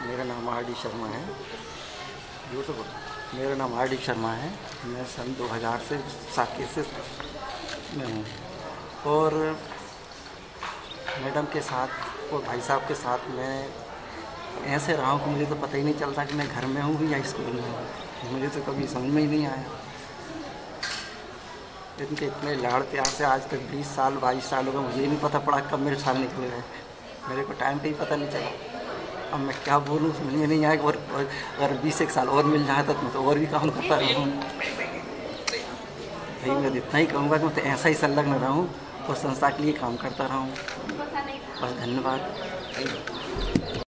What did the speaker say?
मेरा नाम R D Sharma है। से बोलो मेरा नाम आर डी शर्मा है। मैं सन 2000 से साकेत से में हूँ। और मैडम के साथ और भाई साहब के साथ मैं ऐसे रहा हूँ कि मुझे तो पता ही नहीं चलता कि मैं घर में हूँ या स्कूल में हूँ। मुझे तो कभी समझ में ही नहीं आया। इनके इतने लाड़ प्यार से आज तक बीस साल बाईस साल हो गए मुझे ही नहीं पता पड़ा कब मेरे साल निकल गए मेरे को टाइम का ही पता नहीं चला। अब मैं क्या बोलूँ, समझ में नहीं आया और अगर बीस एक साल और मिल जाए तो मैं तो और भी काम करता रहूँ। भाई, मैं तो इतना ही कहूँगा कि मैं तो ऐसा ही संलग्न रहूँ और संस्था के लिए काम करता रहूँ। बस धन्यवाद।